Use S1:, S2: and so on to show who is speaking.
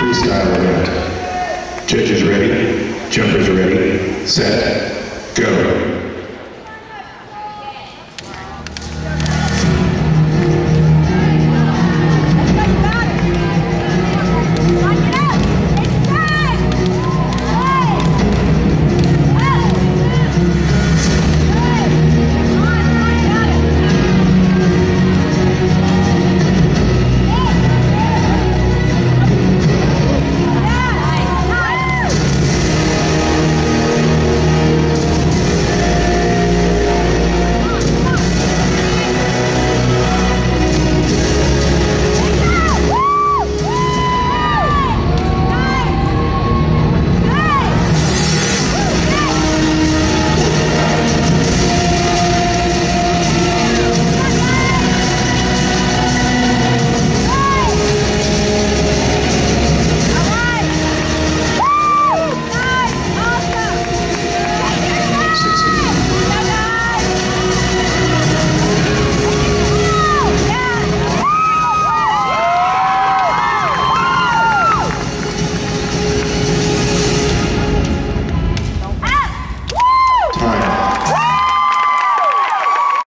S1: freestyle event. Judges ready, jumpers ready, set, go.